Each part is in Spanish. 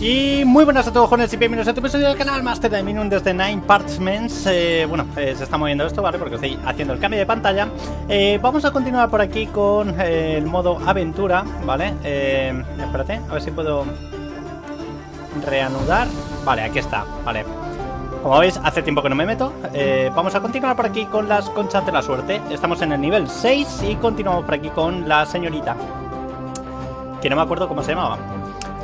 Y muy buenas a todos, jóvenes y bienvenidos a este episodio del canal Master de Minun desde Nine Parchments. Eh, bueno, eh, se está moviendo esto, ¿vale? Porque estoy haciendo el cambio de pantalla. Eh, vamos a continuar por aquí con eh, el modo aventura, ¿vale? Espérate, a ver si puedo reanudar. Vale, aquí está, vale. Como veis, hace tiempo que no me meto. Vamos a continuar por aquí con las conchas de la suerte. Estamos en el nivel 6 y continuamos por aquí con la señorita. Que no me acuerdo cómo se llamaba.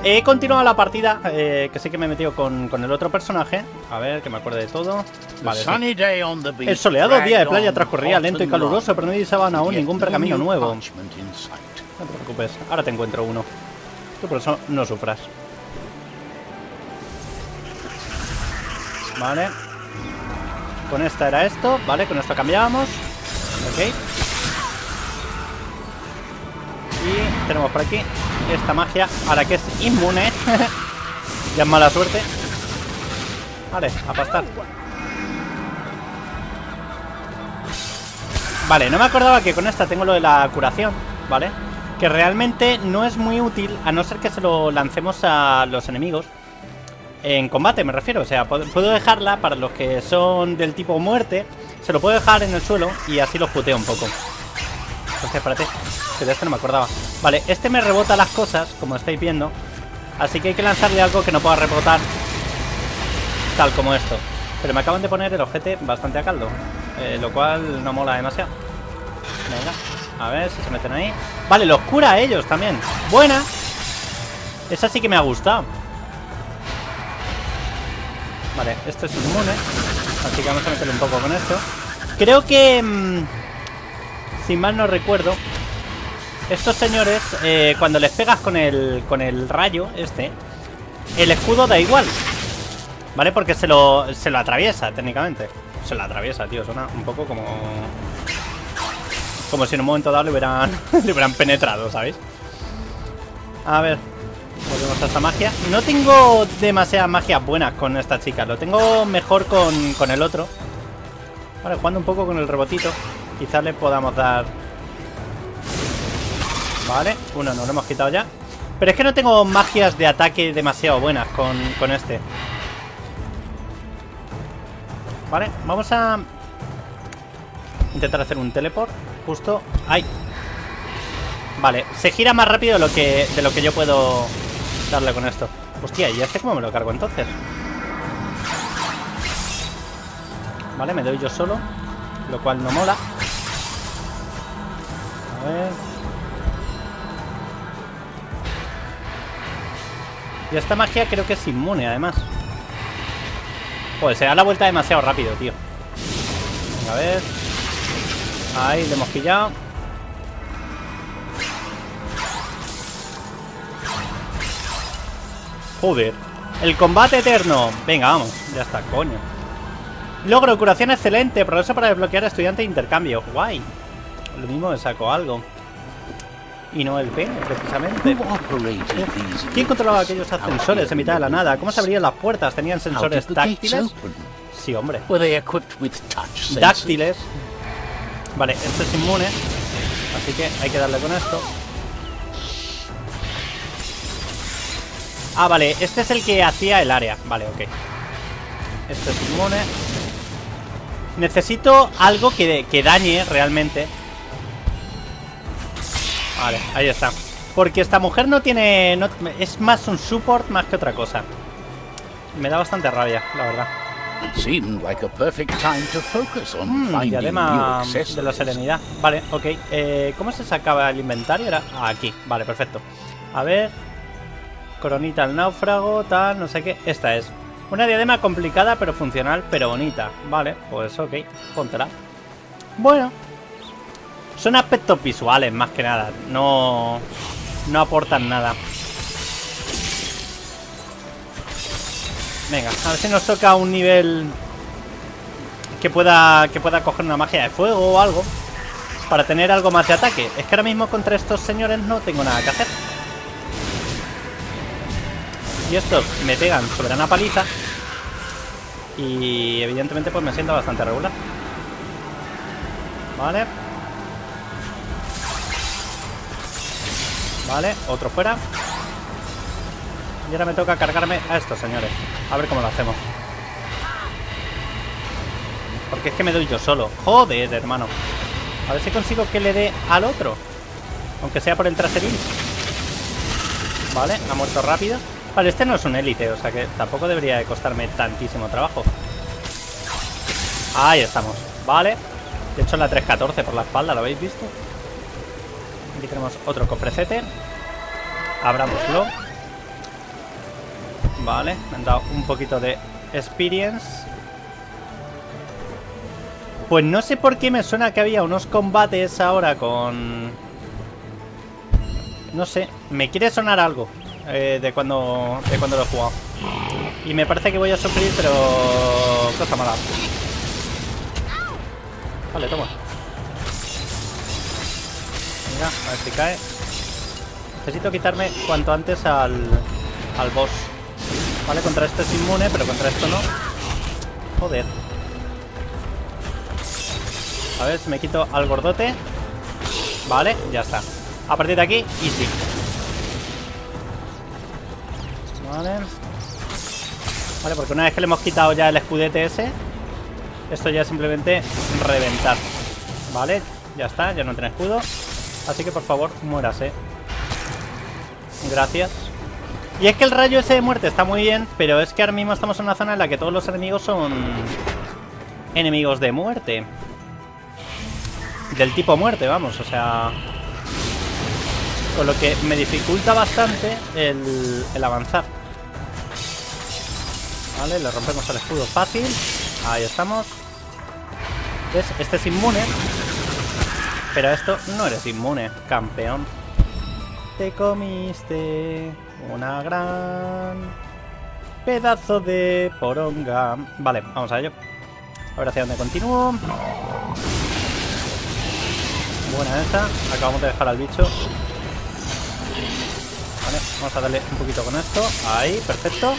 He continuado la partida, eh, que sí que me he metido con, con el otro personaje. A ver, que me acuerde de todo. Vale, sí. El soleado día de playa transcurría lento y caluroso, pero no divisaban aún ningún pergamino nuevo. No te preocupes, ahora te encuentro uno. Tú por eso no sufras. Vale. Con esta era esto, ¿vale? Con esto cambiábamos. Ok. Y tenemos por aquí esta magia a la que es inmune. ya es mala suerte. Vale, a pastar. Vale, no me acordaba que con esta tengo lo de la curación, ¿vale? Que realmente no es muy útil a no ser que se lo lancemos a los enemigos. En combate me refiero, o sea, puedo dejarla para los que son del tipo muerte. Se lo puedo dejar en el suelo y así los puteo un poco. Hostia, espérate, que de este no me acordaba. Vale, este me rebota las cosas, como estáis viendo. Así que hay que lanzarle algo que no pueda rebotar. Tal como esto. Pero me acaban de poner el ojete bastante a caldo. Eh, lo cual no mola demasiado. Venga, a ver si se meten ahí. Vale, los cura a ellos también. Buena. Esa sí que me ha gustado. Vale, esto es inmune. Así que vamos a meterle un poco con esto. Creo que... Mmm, si mal no recuerdo, estos señores, eh, cuando les pegas con el, con el rayo este, el escudo da igual. ¿Vale? Porque se lo, se lo atraviesa, técnicamente. Se lo atraviesa, tío. Suena un poco como... Como si en un momento dado le hubieran, hubieran penetrado, ¿sabéis? A ver. Volvemos a esta magia. No tengo demasiadas magias buenas con esta chica. Lo tengo mejor con, con el otro. Vale, jugando un poco con el rebotito. Quizás le podamos dar... Vale, uno nos lo hemos quitado ya. Pero es que no tengo magias de ataque demasiado buenas con, con este. Vale, vamos a... Intentar hacer un teleport. Justo... ¡Ay! Vale, se gira más rápido de lo que, de lo que yo puedo darle con esto. Hostia, ¿y este cómo me lo cargo entonces? Vale, me doy yo solo. Lo cual no mola. A ver. Y esta magia creo que es inmune, además. Joder, se da la vuelta demasiado rápido, tío. Venga, a ver. Ahí, le hemos pillado. Joder. El combate eterno. Venga, vamos. Ya está, coño. Logro, curación excelente. Progreso para desbloquear a estudiante de intercambio. Guay. Lo mismo me saco algo. Y no el pene, precisamente. ¿Quién controlaba aquellos ascensores en mitad de la nada? ¿Cómo se abrían las puertas? ¿Tenían sensores táctiles? Sí, hombre. Dáctiles. Vale, esto es inmune. Así que hay que darle con esto. Ah, vale. Este es el que hacía el área. Vale, ok. Esto es inmune. Necesito algo que, que dañe realmente. Vale, ahí está. Porque esta mujer no tiene... No, es más un support más que otra cosa. Me da bastante rabia, la verdad. Mm, diadema de la serenidad. Vale, ok. Eh, ¿Cómo se sacaba el inventario? Era aquí. Vale, perfecto. A ver. Coronita al náufrago, tal, no sé qué. Esta es. Una diadema complicada pero funcional, pero bonita. Vale, pues ok. Póntela. Bueno, son aspectos visuales, más que nada. No, no aportan nada. Venga, a ver si nos toca un nivel que pueda, que pueda coger una magia de fuego o algo. Para tener algo más de ataque. Es que ahora mismo contra estos señores no tengo nada que hacer. Y estos me pegan sobre una paliza. Y evidentemente pues me siento bastante regular. Vale. Vale, otro fuera. ahora me toca cargarme a estos señores. A ver cómo lo hacemos. Porque es que me doy yo solo. Joder, hermano. A ver si consigo que le dé al otro. Aunque sea por el traserín. Vale, ha muerto rápido. Vale, este no es un élite, o sea que tampoco debería de costarme tantísimo trabajo. Ahí estamos. Vale. De hecho, la 314 por la espalda, ¿lo habéis visto? Aquí tenemos otro cofrecete. Abrámoslo. Vale, me han dado un poquito de experience. Pues no sé por qué me suena que había unos combates ahora con... No sé, me quiere sonar algo eh, de, cuando, de cuando lo he jugado. Y me parece que voy a sufrir, pero... Cosa mala. Vale, toma. A ver si cae. Necesito quitarme cuanto antes al, al boss. Vale, contra este es inmune, pero contra esto no. Joder. A ver si me quito al gordote. Vale, ya está. A partir de aquí, easy. Vale. Vale, porque una vez que le hemos quitado ya el escudete ese, esto ya es simplemente reventar. Vale, ya está, ya no tiene escudo. Así que por favor, muérase. Gracias. Y es que el rayo ese de muerte está muy bien, pero es que ahora mismo estamos en una zona en la que todos los enemigos son enemigos de muerte. Del tipo muerte, vamos, o sea... Con lo que me dificulta bastante el, el avanzar. Vale, le rompemos el escudo fácil. Ahí estamos. Este es inmune. Pero esto no eres inmune, campeón. Te comiste una gran pedazo de poronga. Vale, vamos a ello. A ver hacia dónde continúo. Buena esa. Acabamos de dejar al bicho. Vale, vamos a darle un poquito con esto. Ahí, perfecto.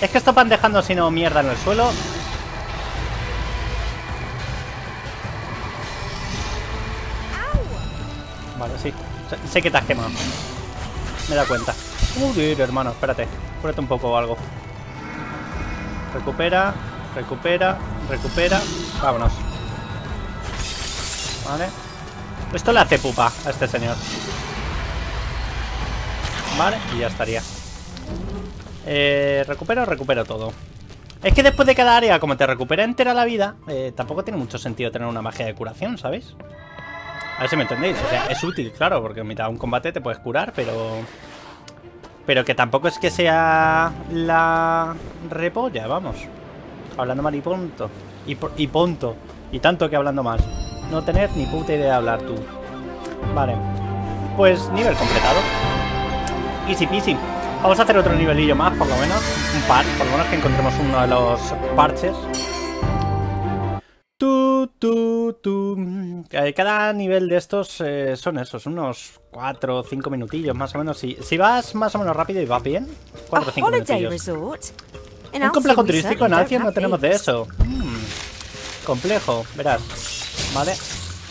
Es que estos van dejando si no mierda en el suelo. Sí. Sé que te has quemado. Me da cuenta. Uy, hermano, espérate. Cúrate un poco o algo. Recupera, recupera, recupera. Vámonos. Vale. Esto le hace pupa a este señor. Vale, y ya estaría. Eh, recupero, recupero todo. Es que después de cada área, como te recupera entera la vida, eh, tampoco tiene mucho sentido tener una magia de curación, ¿sabéis? A ver si me entendéis. O sea, es útil, claro, porque en mitad de un combate te puedes curar, pero... Pero que tampoco es que sea la repolla, vamos. Hablando mal y punto. Y, y punto. Y tanto que hablando mal. No tener ni puta idea de hablar tú. Vale. Pues nivel completado. Easy peasy. Vamos a hacer otro nivelillo más, por lo menos. Un par, por lo menos que encontremos uno de los parches. Tú. Cada nivel de estos eh, son esos, unos 4 o 5 minutillos más o menos. Si, si vas más o menos rápido y vas bien, 4 o 5 minutillos. Un complejo turístico en Alcia no tenemos de eso. Hmm, complejo, verás. Vale.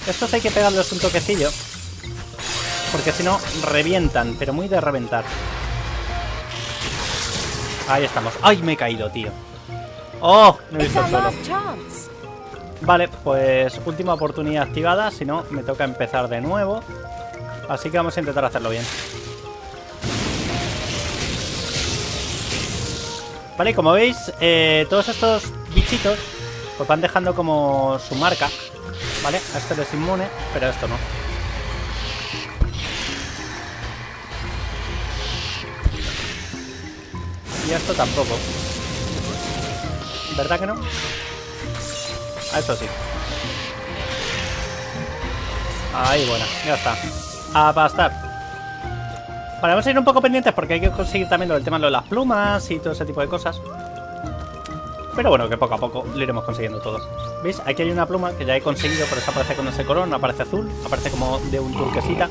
Estos hay que pegarles un toquecillo. Porque si no, revientan, pero muy de reventar. Ahí estamos. ¡Ay, me he caído, tío! ¡Oh! Me he visto suelo. Vale, pues última oportunidad activada, si no me toca empezar de nuevo. Así que vamos a intentar hacerlo bien. Vale, como veis, eh, todos estos bichitos pues van dejando como su marca. Vale, a esto es inmune, pero a esto no. Y a esto tampoco. ¿Verdad que no? A eso sí. Ahí, bueno, ya está. A pastar. Vale, vamos a ir un poco pendientes porque hay que conseguir también lo del tema de las plumas y todo ese tipo de cosas. Pero bueno, que poco a poco lo iremos consiguiendo todo. ¿Veis? Aquí hay una pluma que ya he conseguido, por eso aparece con ese color, no aparece azul, aparece como de un turquesita.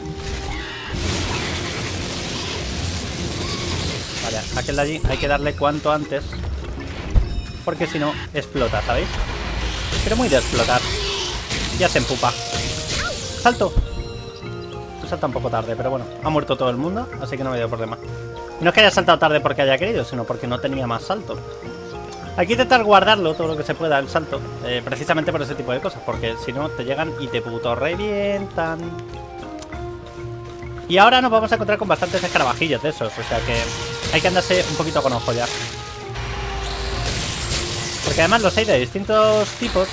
Vale, aquel de allí hay que darle cuanto antes. Porque si no, explota, ¿sabéis? Pero muy de explotar. Ya se empupa. ¡Salto! Salta un poco tarde, pero bueno. Ha muerto todo el mundo, así que no me dio problema. No es que haya saltado tarde porque haya querido, sino porque no tenía más salto. Hay que intentar guardarlo todo lo que se pueda el salto, eh, precisamente por ese tipo de cosas, porque si no te llegan y te puto revientan. Y ahora nos vamos a encontrar con bastantes escarabajillos de esos, o sea que hay que andarse un poquito con ojo ya. Porque además los hay de distintos tipos.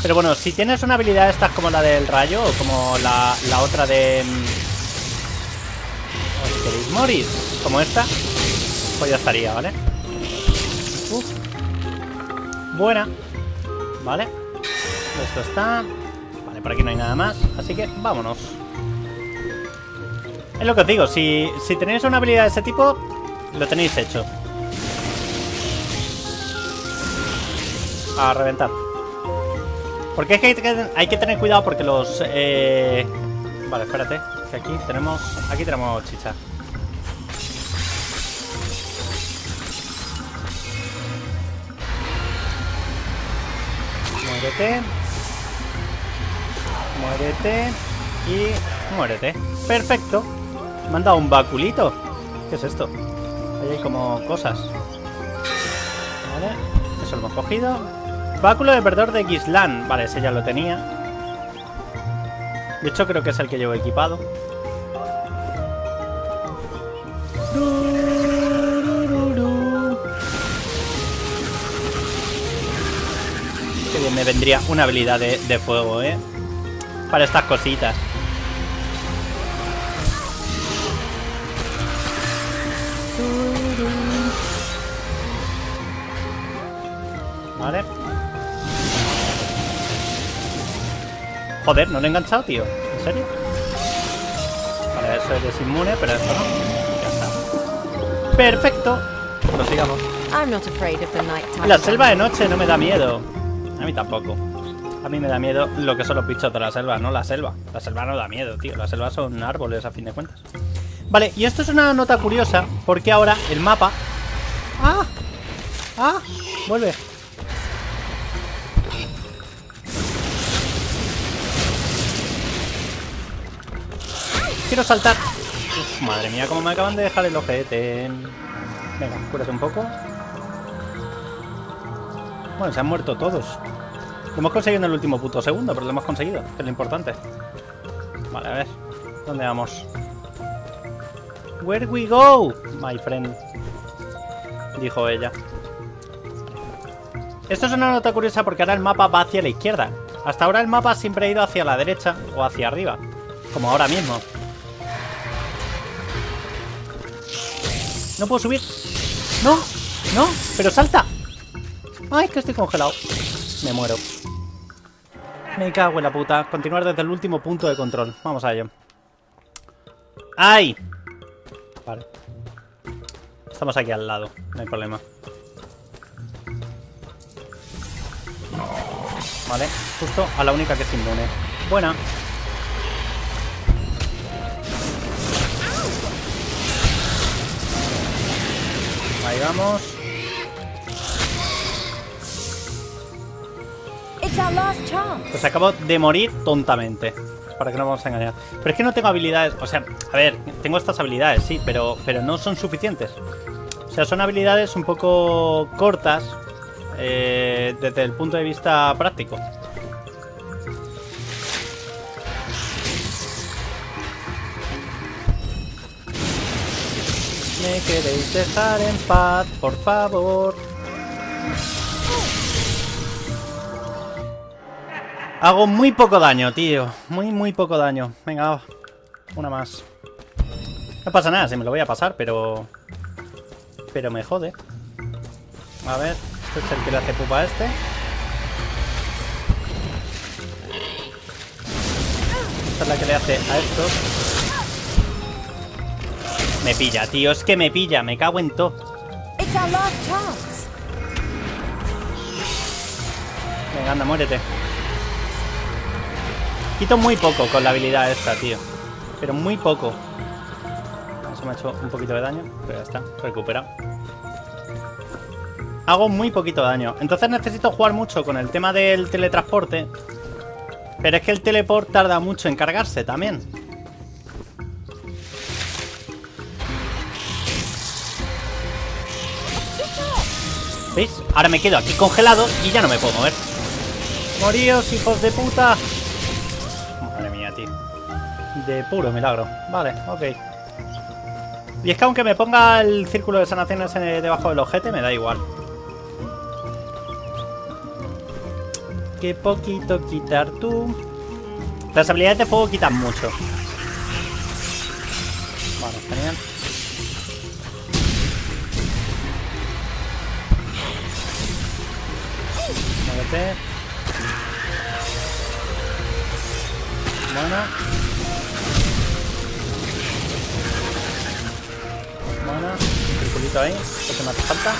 Pero bueno, si tienes una habilidad estas como la del rayo o como la, la otra de... ¿Os queréis morir? Como esta, pues ya estaría, ¿vale? Uf. Buena. Vale. Esto está... Vale, por aquí no hay nada más. Así que vámonos. Es lo que os digo, si, si tenéis una habilidad de ese tipo, lo tenéis hecho. A reventar. Porque es que hay que, tener cuidado porque los... Eh... Vale, espérate. Aquí tenemos... Aquí tenemos chicha. Muérete. Muérete. Y muérete. Perfecto. Me han dado un baculito. ¿Qué es esto? Ahí hay como cosas. Vale. Eso lo hemos cogido. Báculo de perdedor de Gislan. Vale, ese ya lo tenía. De hecho, creo que es el que llevo equipado. Qué bien me vendría una habilidad de, de fuego, ¿eh? Para estas cositas. Vale. Joder, no lo he enganchado, tío. ¿En serio? Vale, eso es inmune, pero esto no. Ya está. Perfecto. Prosigamos. La selva de noche no me da miedo. A mí tampoco. A mí me da miedo lo que son los bichos de la selva, no la selva. La selva no da miedo, tío. La selva son árboles, a fin de cuentas. Vale, y esto es una nota curiosa, porque ahora el mapa... ¡Ah! ¡Ah! Vuelve. Quiero saltar. Madre mía, como me acaban de dejar el ojete. Venga, cúrate un poco. Bueno, se han muerto todos. Lo hemos conseguido en el último puto segundo, pero lo hemos conseguido, que es lo importante. Vale, a ver. ¿Dónde vamos? Where we go, my friend? Dijo ella. Esto es una nota curiosa porque ahora el mapa va hacia la izquierda. Hasta ahora el mapa siempre ha ido hacia la derecha o hacia arriba. Como ahora mismo. No puedo subir. No, no, pero salta. Ay, que estoy congelado. Me muero. Me cago en la puta. Continuar desde el último punto de control. Vamos a ello. ¡Ay! Vale. Estamos aquí al lado. No hay problema. Vale. Justo a la única que se inmune. Buena. Ahí vamos. Pues acabo de morir tontamente. Para que no vamos a engañar. Pero es que no tengo habilidades. O sea, a ver, tengo estas habilidades, sí, pero, pero no son suficientes. O sea, son habilidades un poco cortas eh, desde el punto de vista práctico. ¿Me queréis dejar en paz, por favor? Hago muy poco daño, tío. Muy, muy poco daño. Venga, una más. No pasa nada, si me lo voy a pasar, pero... Pero me jode. A ver, este es el que le hace pupa a este. Esta es la que le hace a estos. Me pilla, tío, es que me pilla, me cago en todo. Venga, anda, muérete. Quito muy poco con la habilidad esta, tío. Pero muy poco. Eso me ha hecho un poquito de daño, pero ya está, recuperado. Hago muy poquito daño. Entonces necesito jugar mucho con el tema del teletransporte. Pero es que el teleport tarda mucho en cargarse también. ¿Veis? Ahora me quedo aquí congelado y ya no me puedo mover. ¡Moríos, hijos de puta! Madre mía, tío. De puro milagro. Vale, ok. Y es que aunque me ponga el círculo de sanaciones debajo del ojete, me da igual. Qué poquito quitar tú. Las habilidades de fuego quitan mucho. Vale, genial. Muévete. Bueno. Bueno. Circulito ahí. Que me hace falta.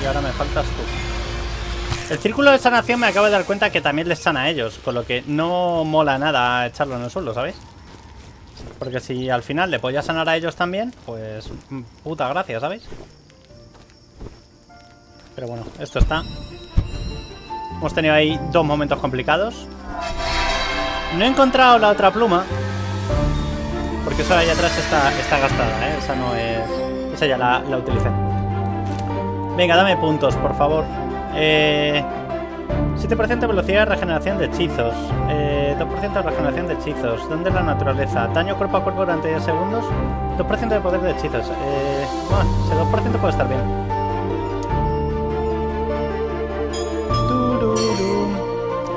Y ahora me faltas tú. El círculo de sanación me acabo de dar cuenta que también les sana a ellos, con lo que no mola nada echarlo en el suelo, ¿sabéis? Porque si al final le podía sanar a ellos también, pues puta gracia, ¿sabéis? Pero bueno, esto está. Hemos tenido ahí dos momentos complicados. No he encontrado la otra pluma. Porque esa de ahí atrás está, está gastada, ¿eh? Esa no es... Esa ya la, la utilicé. Venga, dame puntos, por favor. Eh... 7% de velocidad de regeneración de hechizos. Eh, 2% de regeneración de hechizos. ¿Dónde es la naturaleza? Daño cuerpo a cuerpo durante 10 segundos. 2% de poder de hechizos. Eh, bueno, ese 2% puede estar bien.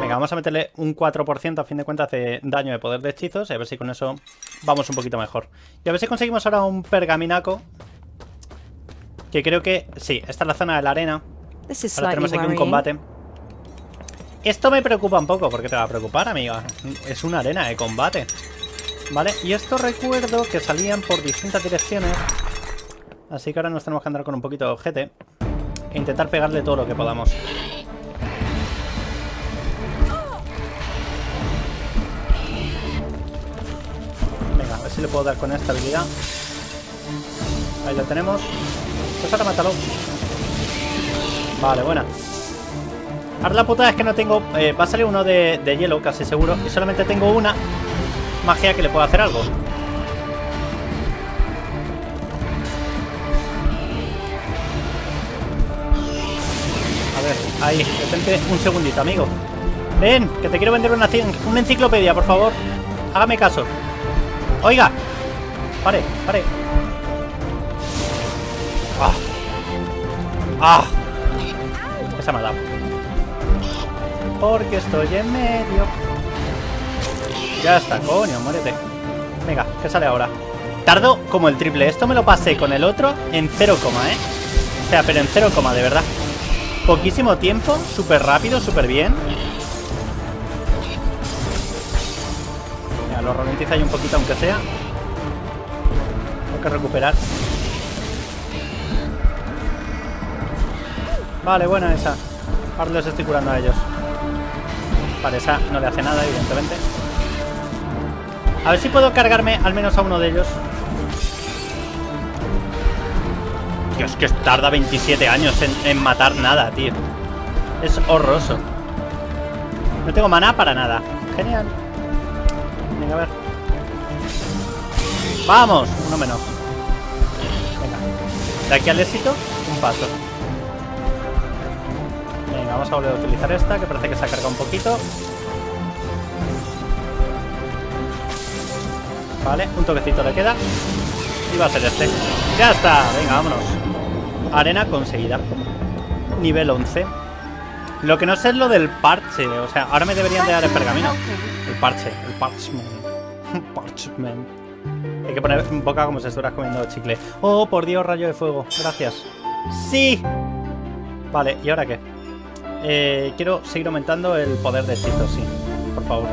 Venga, vamos a meterle un 4% a fin de cuentas de daño de poder de hechizos. Y a ver si con eso vamos un poquito mejor. Y a ver si conseguimos ahora un pergaminaco. Que creo que... Sí, esta es la zona de la arena. Ahora tenemos aquí un combate. Esto me preocupa un poco. ¿Por qué te va a preocupar, amiga? Es una arena de combate. ¿Vale? Y esto recuerdo que salían por distintas direcciones. Así que ahora nos tenemos que andar con un poquito de ojete. E intentar pegarle todo lo que podamos. Venga, a ver si le puedo dar con esta habilidad. Ahí lo tenemos. Pues ahora mátalo. Vale, buena. Ahora la putada es que no tengo... Eh, va a salir uno de, de, hielo, casi seguro. Y solamente tengo una magia que le pueda hacer algo. A ver, ahí. Detente un segundito, amigo. Ven, que te quiero vender una, una enciclopedia, por favor. Hágame caso. Oiga. Pare, pare. Ah. Ah. Esa me ha dado. Porque estoy en medio. Ya está, coño, muérete. Venga, ¿qué sale ahora? Tardo como el triple. Esto me lo pasé con el otro en 0, ¿eh? O sea, pero en 0, de verdad. Poquísimo tiempo, súper rápido, súper bien. Mira, lo ralentiza ahí un poquito, aunque sea. Tengo que recuperar. Vale, buena esa. Ahora les estoy curando a ellos. Vale, esa no le hace nada, evidentemente. A ver si puedo cargarme al menos a uno de ellos. Dios, que tarda 27 años en, matar nada, tío. Es horroroso. No tengo maná para nada. Genial. Venga, a ver. ¡Vamos! Uno menos. Venga. De aquí al éxito, un paso. Vamos a volver a utilizar esta, que parece que se ha cargado un poquito. Vale, un toquecito le queda. Y va a ser este. ¡Ya está! Venga, vámonos. Arena conseguida. Nivel 11. Lo que no sé es lo del parche. O sea, ahora me deberían de dar el pergamino. El parche, el parchment. parchment. Hay que poner en boca como si estuvieras comiendo chicle. Oh, por Dios, rayo de fuego. Gracias. ¡Sí! Vale, ¿y ahora qué? Eh, quiero seguir aumentando el poder de hechizos, sí. Por favor.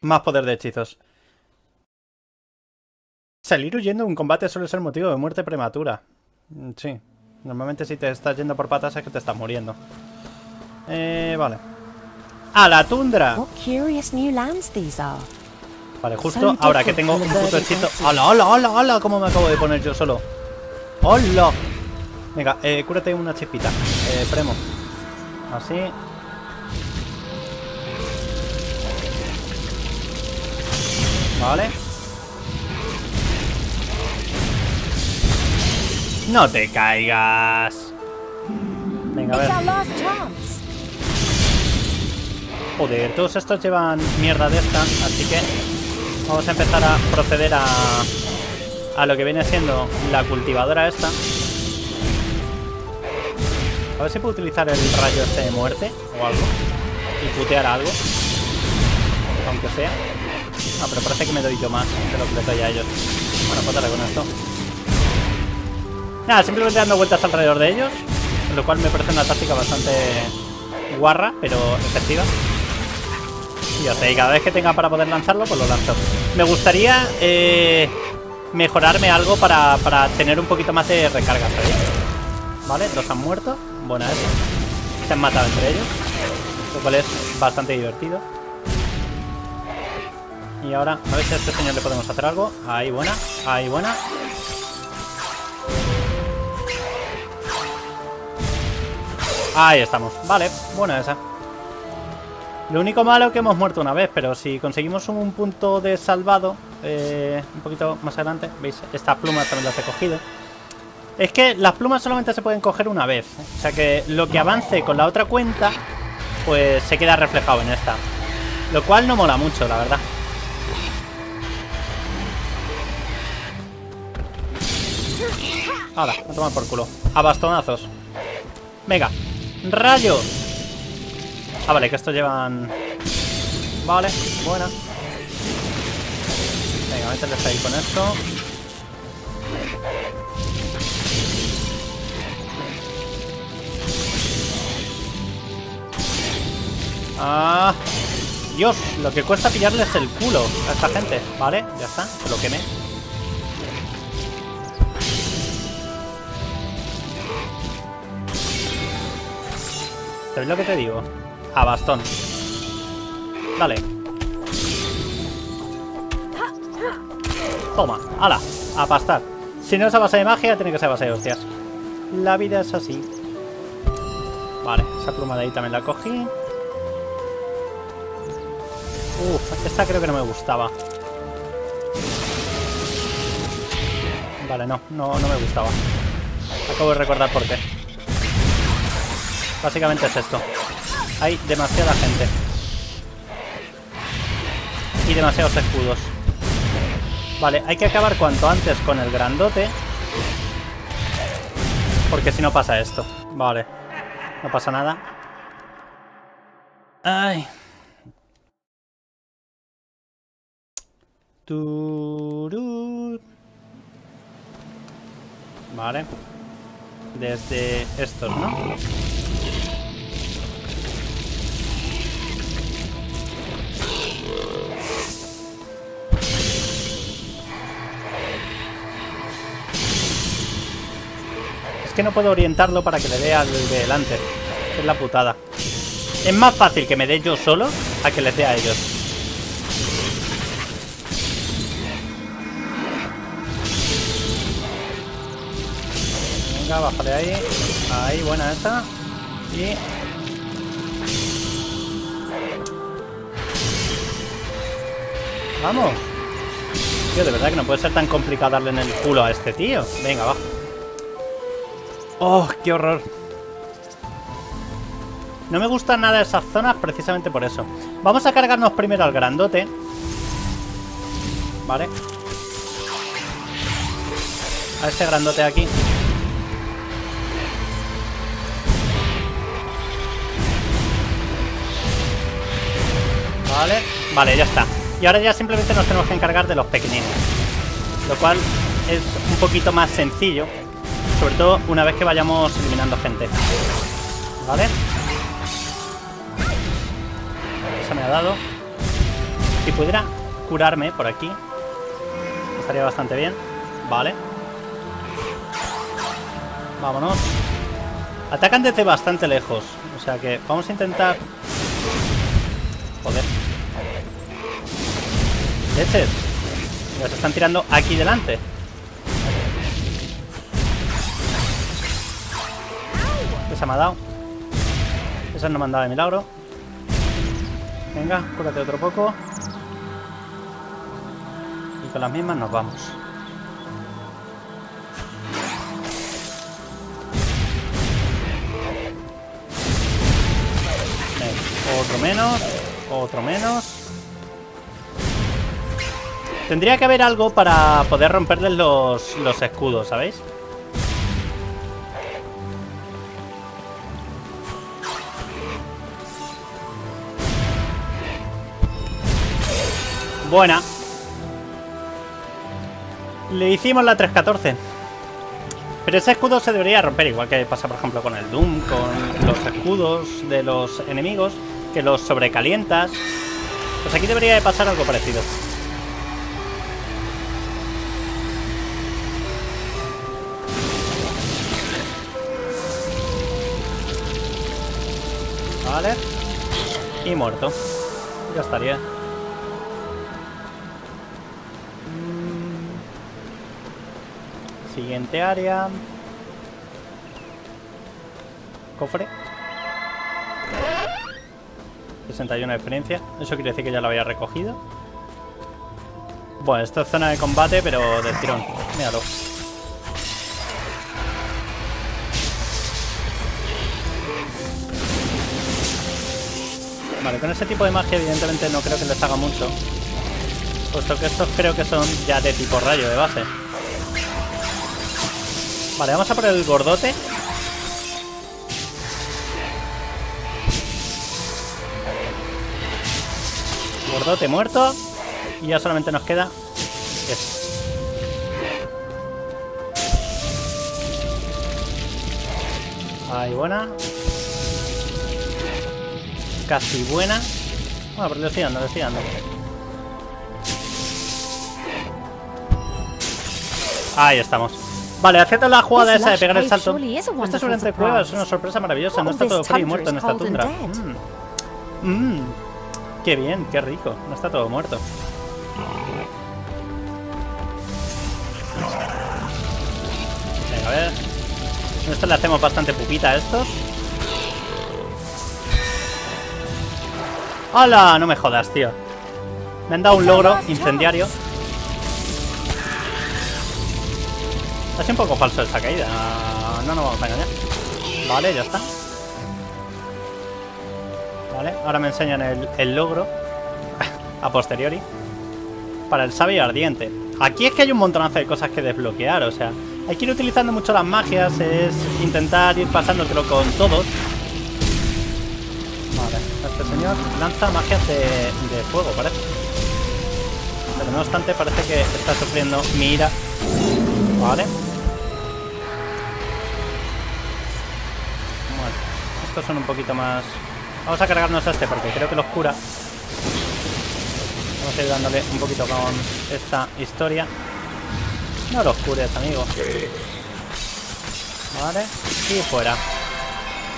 Más poder de hechizos. Salir huyendo de un combate suele ser motivo de muerte prematura. Mm, sí. Normalmente si te estás yendo por patas es que te estás muriendo. Eh, vale. ¡A la tundra! Vale, justo ahora que tengo un puto hechizo... ¡Hala, hala, hala, hala! ¿Cómo me acabo de poner yo solo? ¡Hola! Venga, eh, cúrate una chispita. Eh, premo. Así. Vale. No te caigas. Venga, a ver. Joder, todos estos llevan mierda de esta, así que vamos a empezar a proceder a, a lo que viene siendo la cultivadora esta. A ver si puedo utilizar el rayo este de muerte o algo. Y putear algo. Aunque sea. Ah, pero parece que me doy yo más de lo que les doy a ellos. Bueno, pues dale con esto. Nada, simplemente dando vueltas alrededor de ellos. Lo cual me parece una táctica bastante guarra, pero efectiva. Y ya sé, cada vez que tenga para poder lanzarlo, pues lo lanzo. Me gustaría eh, mejorarme algo para, para tener un poquito más de recarga. Vale, dos han muerto. Buena esa. Se han matado entre ellos. Lo cual es bastante divertido. Y ahora, a ver si a este señor le podemos hacer algo. Ahí, buena. Ahí, buena. Ahí estamos. Vale, buena esa. Lo único malo que hemos muerto una vez, pero si conseguimos un punto de salvado eh, un poquito más adelante, veis, estas plumas también las he cogido. Es que las plumas solamente se pueden coger una vez. O sea que lo que avance con la otra cuenta, pues se queda reflejado en esta. Lo cual no mola mucho, la verdad. Ahora, a tomar por culo. A bastonazos. Venga. Rayo. Ah, vale, que estos llevan... Vale, buena. Venga, mételes ahí con esto. Ah, Dios, lo que cuesta pillarles el culo a esta gente. Vale, ya está, se lo quemé. ¿Sabes lo que te digo? A bastón. Dale. Toma, ala, a pastar. Si no es a base de magia, tiene que ser a base de hostias. La vida es así. Vale, esa pluma de ahí también la cogí. Uf, esta creo que no me gustaba. Vale, no, no, no me gustaba. Acabo de recordar por qué. Básicamente es esto. Hay demasiada gente. Y demasiados escudos. Vale, hay que acabar cuanto antes con el grandote. Porque si no pasa esto. Vale. No pasa nada. Ay. Turú. Vale. Desde estos, ¿no? Es que no puedo orientarlo para que le dé al de delante. Es la putada. Es más fácil que me dé yo solo a que les dé a ellos. Venga, bájale ahí. Ahí, buena esa. Y... Vamos. Tío, de verdad que no puede ser tan complicado darle en el culo a este tío. Venga, va. Oh, qué horror. No me gustan nada esas zonas precisamente por eso. Vamos a cargarnos primero al grandote. Vale. A este grandote aquí. Vale. Vale, ya está. Y ahora ya simplemente nos tenemos que encargar de los pequeñines. Lo cual es un poquito más sencillo. Sobre todo una vez que vayamos eliminando gente. ¿Vale? Eso me ha dado. Si pudiera curarme por aquí. Estaría bastante bien. Vale. Vámonos. Atacan desde bastante lejos. O sea que vamos a intentar... Joder. Leches. Se están tirando aquí delante. Esa me ha dado. Esa no me han dado de milagro. Venga, cúrate otro poco. con las mismas nos vamos. otro menos. Otro menos. Tendría que haber algo para poder romperles los, los escudos, ¿sabéis? Buena. Le hicimos la 314. Pero ese escudo se debería romper, igual que pasa por ejemplo con el Doom, con los escudos de los enemigos, que los sobrecalientas. Pues aquí debería de pasar algo parecido. Y muerto. Ya estaría. Siguiente área. Cofre. 61 de experiencia. Eso quiere decir que ya lo había recogido. Bueno, esto es zona de combate, pero del tirón. Míralo. Vale, con ese tipo de magia evidentemente no creo que les haga mucho. Puesto que estos creo que son ya de tipo rayo de base. Vale, vamos a por el gordote. Gordote muerto. Y ya solamente nos queda esto. Ahí, buena. Casi buena. Bueno, pero le estoy dando, le estoy dando. Ahí estamos. Vale, haciendo la jugada esa de pegar el salto. Esta siguiente cueva es una sorpresa maravillosa. No está todo frío y muerto en esta tundra. Mmm. Mmm. Qué bien, qué rico. No está todo muerto. Venga, a ver. Esto le hacemos bastante pupita a estos. ¡Hala! No me jodas, tío. Me han dado un logro incendiario. Ha sido un poco falso esa caída. No nos vamos a engañar. Vale, ya está. Vale, ahora me enseñan el, logro. a posteriori. Para el sabio ardiente. Aquí es que hay un montonazo de cosas que desbloquear, o sea... Hay que ir utilizando mucho las magias, es intentar ir pasándotelo con todos. Este señor lanza magias de, de fuego, parece. Pero no obstante parece que está sufriendo mi ira Vale. Bueno, estos son un poquito más... Vamos a cargarnos a este porque creo que los cura. Vamos a ir dándole un poquito con esta historia. No los cures, amigo. Vale. Y fuera.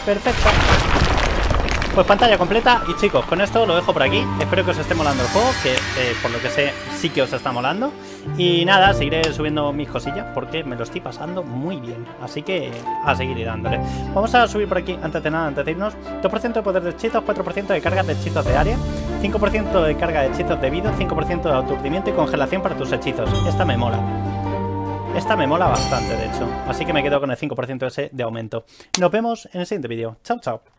Perfecto. Pues pantalla completa y chicos, con esto lo dejo por aquí. Espero que os esté molando el juego, que eh, por lo que sé sí que os está molando. Y nada, seguiré subiendo mis cosillas porque me lo estoy pasando muy bien. Así que a seguir dándole. Vamos a subir por aquí, antes de nada, antes de irnos. 2% de poder de hechizos, 4% de carga de hechizos de área, 5% de carga de hechizos de vida, 5% de aturdimiento y congelación para tus hechizos. Esta me mola. Esta me mola bastante, de hecho. Así que me quedo con el 5% ese de aumento. Nos vemos en el siguiente vídeo. Chao, chao.